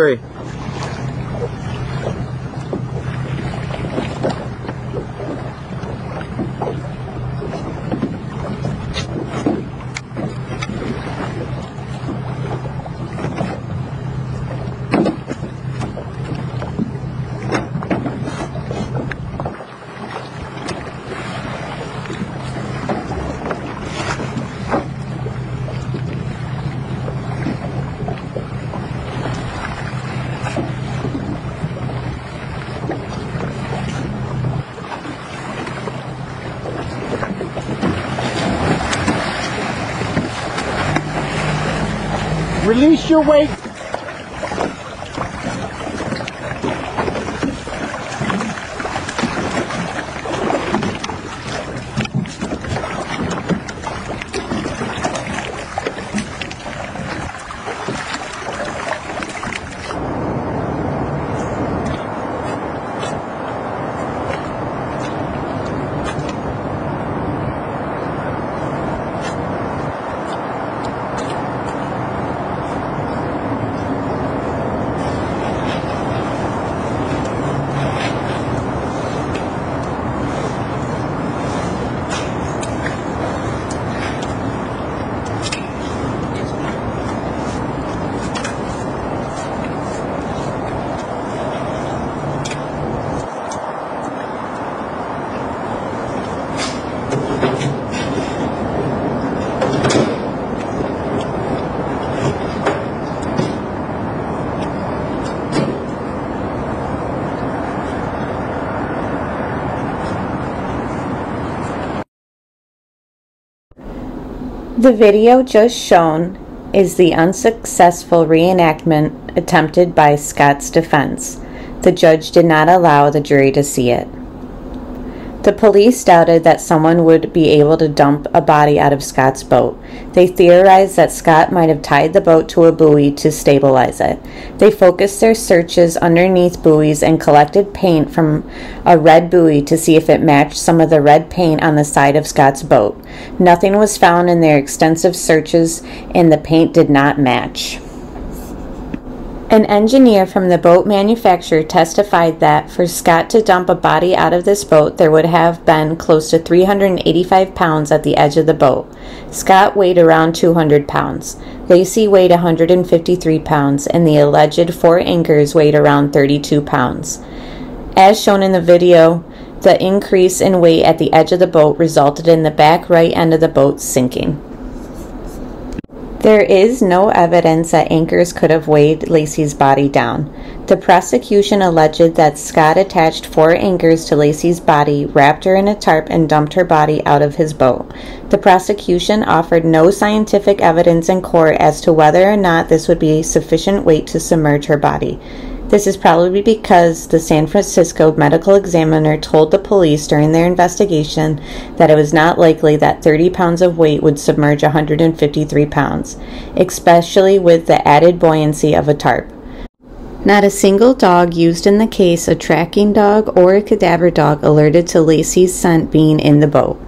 three. Release your weight. The video just shown is the unsuccessful reenactment attempted by Scott's defense. The judge did not allow the jury to see it. The police doubted that someone would be able to dump a body out of Scott's boat. They theorized that Scott might have tied the boat to a buoy to stabilize it. They focused their searches underneath buoys and collected paint from a red buoy to see if it matched some of the red paint on the side of Scott's boat. Nothing was found in their extensive searches, and the paint did not match. An engineer from the boat manufacturer testified that for Scott to dump a body out of this boat, there would have been close to 385 pounds at the edge of the boat. Scott weighed around 200 pounds. Laci weighed 153 pounds, and the alleged four anchors weighed around 32 pounds. As shown in the video, the increase in weight at the edge of the boat resulted in the back right end of the boat sinking. There is no evidence that anchors could have weighed Laci's body down. The prosecution alleged that Scott attached four anchors to Laci's body, wrapped her in a tarp, and dumped her body out of his boat. The prosecution offered no scientific evidence in court as to whether or not this would be sufficient weight to submerge her body. This is probably because the San Francisco medical examiner told the police during their investigation that it was not likely that 30 pounds of weight would submerge 153 pounds, especially with the added buoyancy of a tarp. Not a single dog used in the case, a tracking dog or a cadaver dog, alerted to Laci's scent being in the boat.